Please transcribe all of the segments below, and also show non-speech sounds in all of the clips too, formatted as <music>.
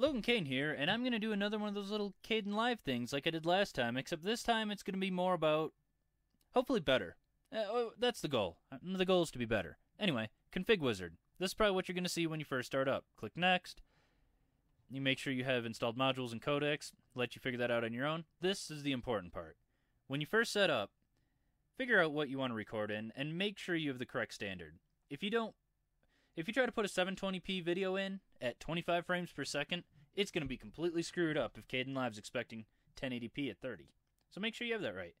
Logen Kain here, and I'm going to do another one of those little Kdenlive things like I did last time, except this time it's going to be more about, hopefully, better. Uh, oh, that's the goal. Uh, The goal is to be better. Anyway, Config Wizard. This is probably what you're going to see when you first start up. Click Next. You make sure you have installed modules and codecs, let you figure that out on your own. This is the important part. When you first set up, figure out what you want to record in and make sure you have the correct standard. If you don't if you try to put a 720p video in at 25 frames per second, it's going to be completely screwed up if Kdenlive's expecting 1080p at 30. So make sure you have that right.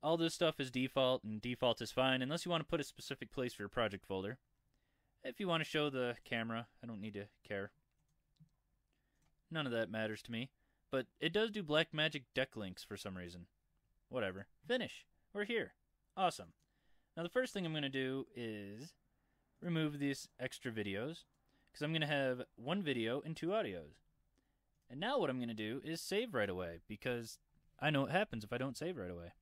All this stuff is default, and default is fine unless you want to put a specific place for your project folder. If you want to show the camera, I don't need to care. None of that matters to me. But it does do Blackmagic DeckLinks for some reason. Whatever. Finish. We're here. Awesome. Now the first thing I'm going to do is remove these extra videos because I'm going to have one video and two audios. And now what I'm going to do is save right away because I know what happens if I don't save right away.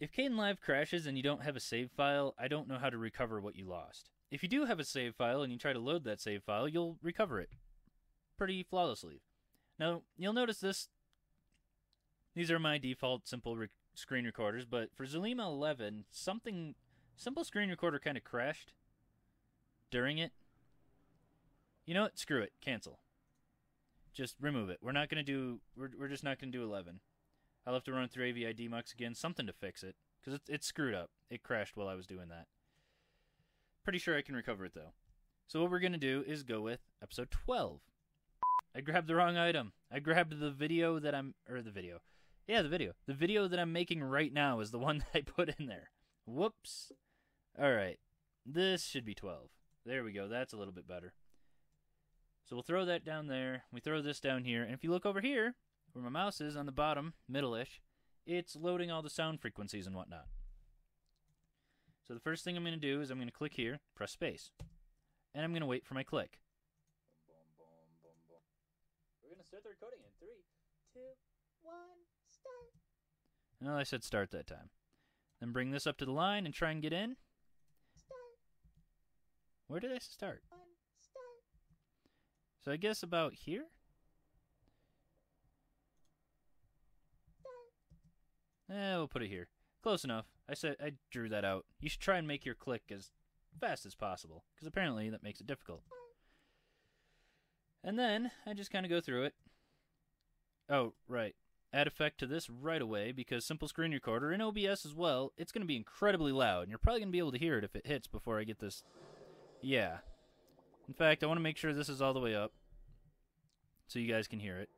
If Kdenlive crashes and you don't have a save file, I don't know how to recover what you lost. If you do have a save file and you try to load that save file, you'll recover it pretty flawlessly. Now, you'll notice this. These are my default simple re- screen recorders, but for Zulima 11, something Simple Screen Recorder kind of crashed during it. You know what? Screw it. Cancel. Just remove it. We're not going to do. We're, we're just not going to do 11. I'll have to run through Avidemux again, something to fix it, because it's, it's screwed up. It crashed while I was doing that. Pretty sure I can recover it, though. So what we're going to do is go with episode 12. I grabbed the wrong item. I grabbed the video that I'm. Or the video. Yeah, the video. The video that I'm making right now is the one <laughs> that I put in there. Whoops. Alright. This should be 12. There we go. That's a little bit better. So we'll throw that down there. We throw this down here. And if you look over here, where my mouse is on the bottom, middle-ish, it's loading all the sound frequencies and whatnot. So the first thing I'm going to do is I'm going to click here, press space. And I'm going to wait for my click. We're going to start the recording in three, two, one, start. No, I said start that time. Then bring this up to the line and try and get in. Where did I start? So I guess about here? Eh, we'll put it here. Close enough. I said I drew that out. You should try and make your click as fast as possible, because apparently that makes it difficult. And then I just kind of go through it. Oh, right. Add effect to this right away because Simple Screen Recorder in OBS as well, it's going to be incredibly loud, and you're probably going to be able to hear it if it hits before I get this. Yeah. In fact, I want to make sure this is all the way up so you guys can hear it.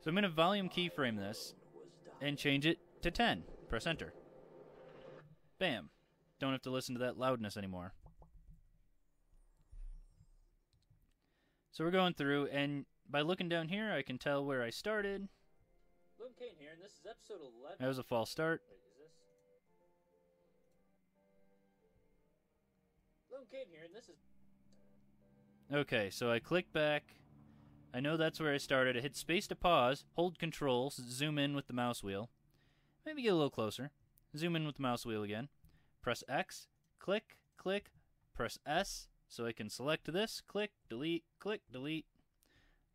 So I'm going to volume keyframe this and change it to 10. Press enter. Bam. Don't have to listen to that loudness anymore. So we're going through, and by looking down here, I can tell where I started. Logen Kain here, and this is episode 11. That was a false start. Here, and this is. Okay, so I click back. I know that's where I started. I hit space to pause, hold control, zoom in with the mouse wheel. Maybe get a little closer. Zoom in with the mouse wheel again. Press X, click, click, press S so I can select this, click, delete, click, delete.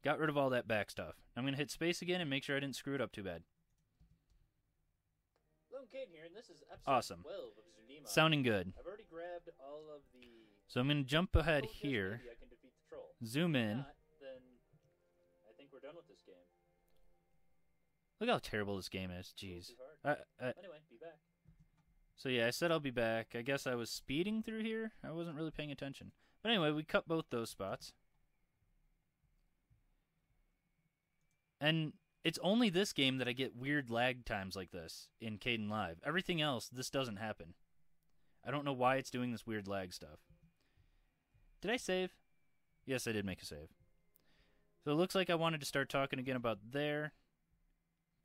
Got rid of all that back stuff. I'm going to hit space again and make sure I didn't screw it up too bad. Here, and this is episode Awesome. 12 of Zunima. Sounding good. I've already grabbed all of the. So I'm going to jump oh, ahead soldiers. here, Maybe I can defeat the troll. zoom in. Not, then I think we're done with this game. Look how terrible this game is. Jeez. too hard. I, I, Anyway, be back. So yeah, I said I'll be back. I guess I was speeding through here. I wasn't really paying attention. But anyway, we cut both those spots. And it's only this game that I get weird lag times like this in Kdenlive. Everything else, this doesn't happen. I don't know why it's doing this weird lag stuff. Did I save? Yes, I did make a save. So it looks like I wanted to start talking again about there.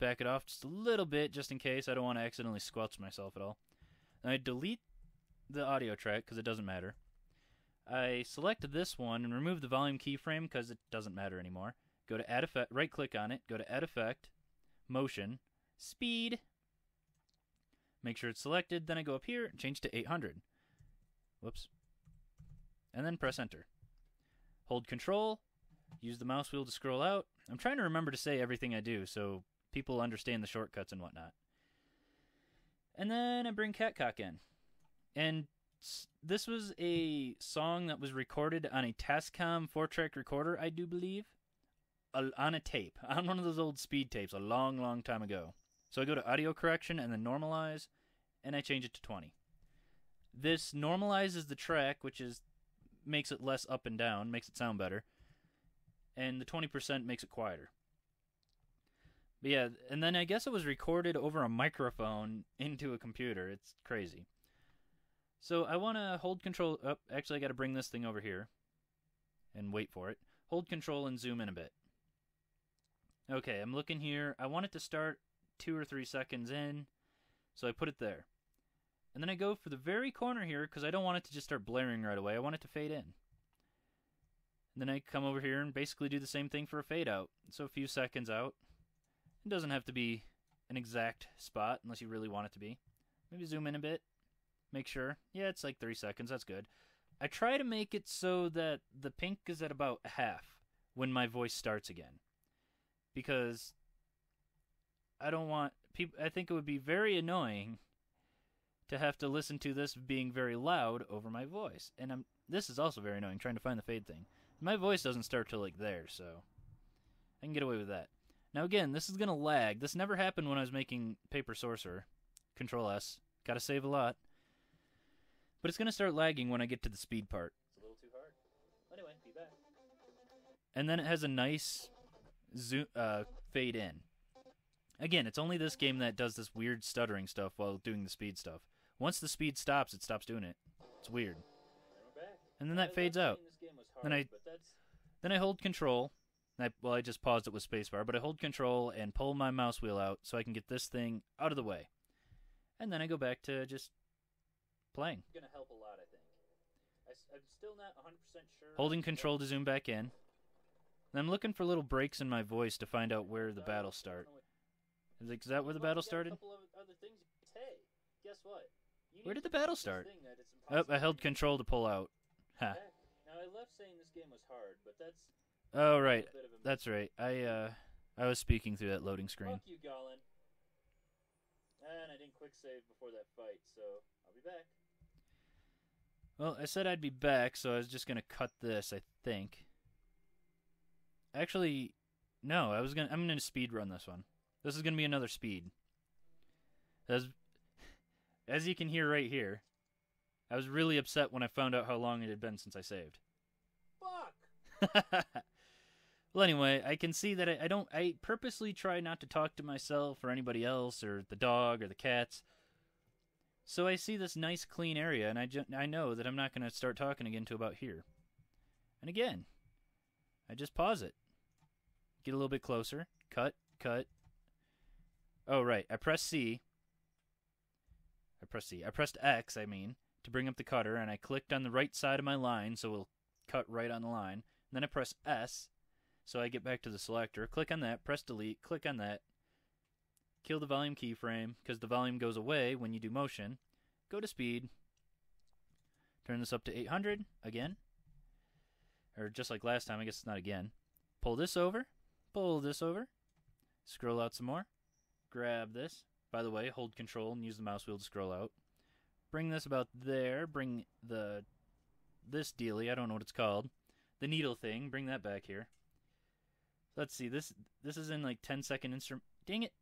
Back it off just a little bit, just in case. I don't want to accidentally squelch myself at all. And I delete the audio track because it doesn't matter. I select this one and remove the volume keyframe because it doesn't matter anymore. Go to Add Effect, right click on it, go to Add Effect, Motion, Speed. Make sure it's selected, then I go up here and change to 800. Whoops. And then press Enter. hold control, use the mouse wheel to scroll out. I'm trying to remember to say everything I do so people understand the shortcuts and whatnot. And then I bring Catcock in. And this was a song that was recorded on a Tascam four track recorder, I do believe, on a tape, <laughs> on one of those old speed tapes a long, long time ago. So I go to audio correction and then normalize, and I change it to 20. This normalizes the track, which is makes it less up and down, makes it sound better, and the 20% makes it quieter. But yeah, and then I guess it was recorded over a microphone <laughs> into a computer. It's crazy. So I want to hold control. Oh, actually, I got to bring this thing over here and wait for it. Hold control and zoom in a bit. Okay, I'm looking here. I want it to start two or three seconds in, so I put it there. And then I go for the very corner here because I don't want it to just start blaring right away. I want it to fade in. And then I come over here and basically do the same thing for a fade out. So a few seconds out. It doesn't have to be an exact spot unless you really want it to be. Maybe zoom in a bit. Make sure. Yeah, it's like three seconds. That's good. I try to make it so that the pink is at about half when my voice starts again. Because I don't want people. I think it would be very annoying to have to listen to this being very loud over my voice. And I'm this is also very annoying trying to find the fade thing. My voice doesn't start till like there, so I can get away with that. Now again, this is gonna lag. This never happened when I was making Paper Sorcerer. Control S. Gotta save a lot. But it's gonna start lagging when I get to the speed part. It's a little too hard. Anyway, be back. and then it has a nice zoom uh, fade in. Again, it's only this game that does this weird stuttering stuff while doing the speed stuff. Once the speed stops, it stops doing it. It's weird. And we're back. And then that fades out. This game was Then I- Then I hold control. I, well, I just paused it with spacebar, but I hold control and pull my mouse wheel out so I can get this thing out of the way. And then I go back to just playing. gonna help a lot. I think. I, am still not 100 percent sure. Holding control to zoom back in. And I'm looking for little breaks in my voice to find out where the Uh, battles I start. what- Is, that where the battle started? A couple of other things. Hey, guess what? Where did the battle start? Oh, I held control to pull out. Ha. Now I left saying this game was hard, but that's Oh right, bit of a that's right. I uh, I was speaking through that loading screen. Fuck you, Gollin. And I didn't quick save before that fight, so I'll be back. Well, I said I'd be back, so I was just gonna cut this. I think. Actually, no. I was gonna. I'm gonna speed run this one. This is gonna be another speed. As, as you can hear right here, I was really upset when I found out how long it had been since I saved. Fuck! <laughs> well, anyway, I can see that I, I don't. I purposely try not to talk to myself or anybody else or the dog or the cats. So I see this nice clean area, and I ju- I know that I'm not going to start talking again to about here. And again, I just pause it, get a little bit closer, cut, cut. Oh right, I press C. I press C. I pressed X. I mean to bring up the cutter, and I clicked on the right side of my line, so it'll cut right on the line. And then I press S, so I get back to the selector. Click on that, press delete, click on that. Kill the volume keyframe, because the volume goes away when you do motion. Go to speed. Turn this up to 800 again. Or just like last time, I guess it's not again. Pull this over, pull this over. Scroll out some more. Grab this. By the way, hold control and use the mouse wheel to scroll out. Bring this about there. Bring the this dealy, I don't know what it's called. The needle thing, bring that back here. Let's see, this this is in like 10 second instrument. Dang it.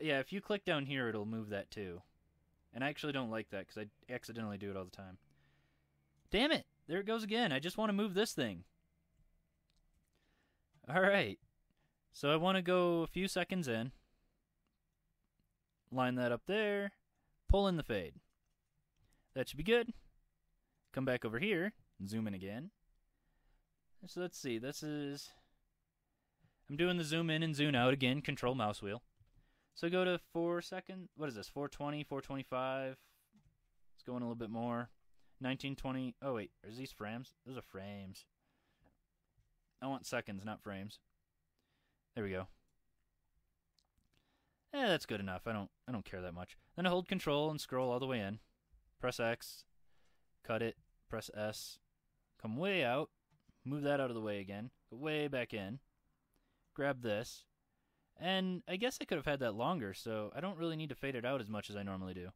Yeah, if you click down here, it'll move that too. And I actually don't like that because I accidentally do it all the time. Damn it! There it goes again. I just want to move this thing. Alright. So I want to go a few seconds in. Line that up there. Pull in the fade. That should be good. Come back over here. Zoom in again. So let's see. This is. I'm doing the zoom in and zoom out again. Control mouse wheel. So go to four second. What is this? 420, 425. It's going a little bit more. 1920. Oh wait, are these frames? Those are frames. I want seconds, not frames. There we go. Eh, that's good enough. I don't. I don't care that much. Then I hold Control and scroll all the way in. Press X. Cut it. Press S. Come way out. move that out of the way again, go way back in, grab this, and I guess I could have had that longer, so I don't really need to fade it out as much as I normally do,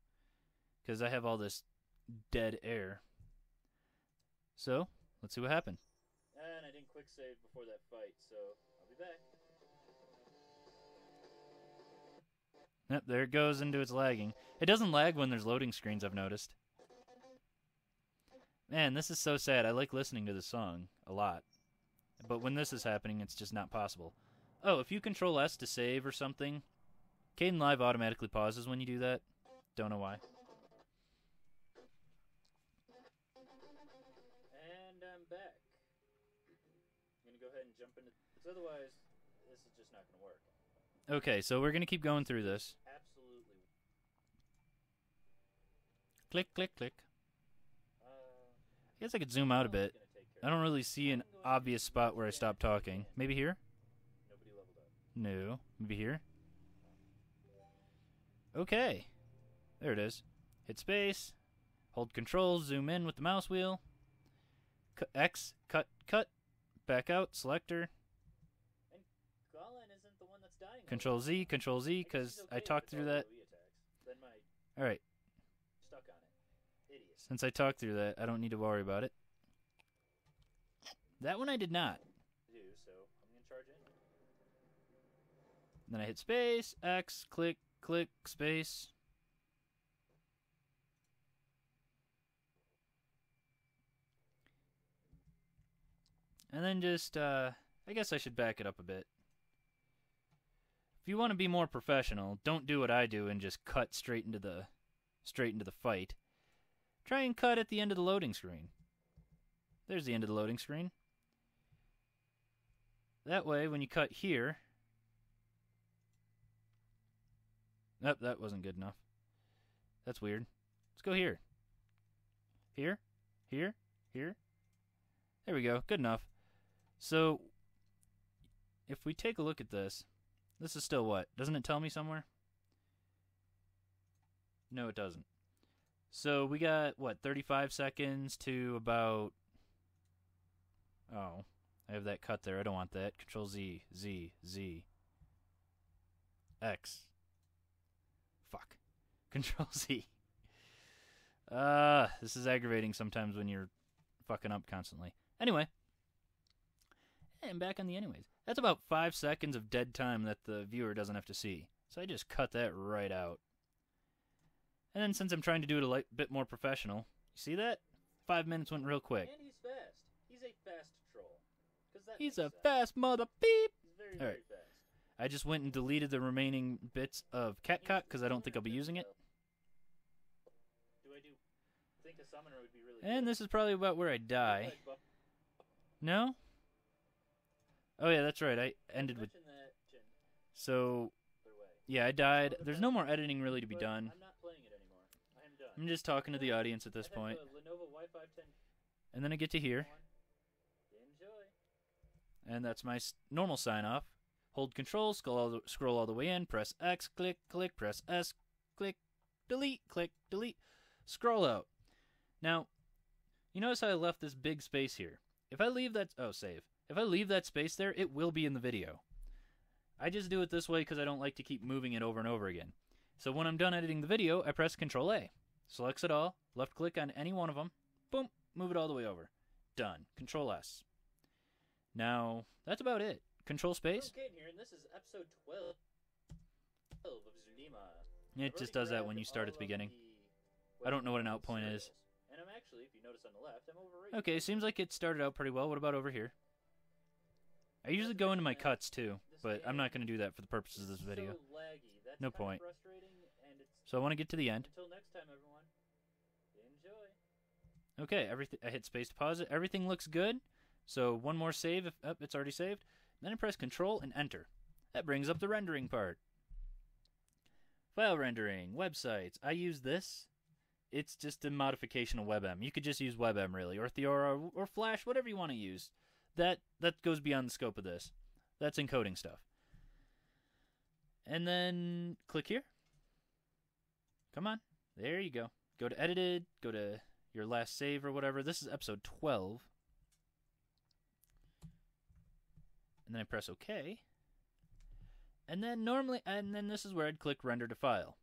because I have all this dead air. So, let's see what happened. And I didn't quick save before that fight, so I'll be back. Yep, there it goes into its lagging. It doesn't lag when there's loading screens, I've noticed. Man, this is so sad. I like listening to this song a lot. But when this is happening, it's just not possible. Oh, if you control S to save or something, Kdenlive automatically pauses when you do that. Don't know why. And I'm back. I'm gonna go ahead and jump into because otherwise this is just not gonna work. Okay, so we're going to keep going through this. Absolutely. Click, click, click. Uh, I guess I could zoom out a bit. gonna take care I don't really see an obvious spot where I stop talking. Maybe here? Nobody leveled up. No. Maybe here? Okay. There it is. Hit space. Hold control. Zoom in with the mouse wheel. X. Cut. Cut. Back out. Selector. Colin isn't the one that's dying. Control Z. Control Z, Because I talked through that. It. Idiot. Since I talked through that, I don't need to worry about it. That one I did not. Then I hit space. X. Click. Click. Space. And then just, uh, I guess I should back it up a bit. If you want to be more professional, don't do what I do and just cut straight into the, straight into the fight. Try and cut at the end of the loading screen. There's the end of the loading screen. That way, when you cut here, Nope, that wasn't good enough. That's weird. Let's go here. Here, here, here. There we go. Good enough. So, if we take a look at this, this is still what? Doesn't it tell me somewhere? No, it doesn't. So we got what, 35 seconds to about. Oh, I have that cut there. I don't want that. Control Z, Z, Z. X. Fuck. <laughs> Control Z. Uh, this is aggravating sometimes when you're fucking up constantly. Anyway. And back on the anyways. That's about five seconds of dead time that the viewer doesn't have to see. So I just cut that right out. And then since I'm trying to do it a light, bit more professional, you see that? Five minutes went real quick. And he's fast. He's a fast troll. that He's a sense. fast mother beep. He's very, All very right. fast. I just went and deleted the remaining bits of CatCut because I don't think I'll be using it. Do I do? Think a summoner would be really. And good. this is probably about where I die. No? Oh yeah, that's right. I ended with so by the way. yeah, I died. There's no more editing really to be done. I'm not playing it anymore. I am done. I'm just talking to the audience at this point. Lenovo Y510 And then I get to here, Enjoy. and that's my normal sign off. Hold control, scroll all, the, scroll all the way in, press X, click, click, press S, click, delete, click, delete, scroll out. Now, you notice how I left this big space here. If I leave that, oh, save. If I leave that space there, it will be in the video. I just do it this way because I don't like to keep moving it over and over again. So when I'm done editing the video, I press Control A. Selects it all, left click on any one of them, boom, move it all the way over. Done. Control S. Now, that's about it. Control space. Okay, here, and this is episode 12, 12 of Zunima. It just does that when you start at the beginning. I don't know what an out point is. And I'm actually, if you notice on the left, I'm over right. Okay, seems like it started out pretty well. What about over here? I usually go into my cuts too, but I'm not going to do that for the purposes of this video. So laggy. That's No point. Frustrating, and it's So I want to get to the end. until next time, everyone. Enjoy. Okay, everything. I hit space to pause it. Everything looks good. So one more save. If oh, it's already saved, then I press Control and Enter. That brings up the rendering part. File rendering, websites. I use this. It's just a modification of WebM. You could just use WebM really, or Theora, or, or Flash, whatever you want to use. That that goes beyond the scope of this. That's encoding stuff. And then click here. Come on, there you go. Go to edited. Go to your last save or whatever. This is episode 12. and then I press OK. And then normally, and then this is where I'd click render to file.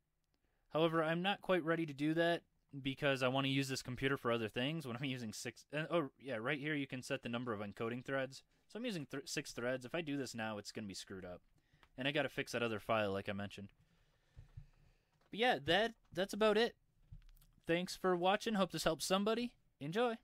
However, I'm not quite ready to do that because I want to use this computer for other things. When I'm using six, oh yeah, right here you can set the number of encoding threads. So I'm using th- six threads. If I do this now, it's gonna be screwed up, and I got to fix that other file like I mentioned. But yeah, that that's about it. Thanks for watching. Hope this helps somebody. Enjoy.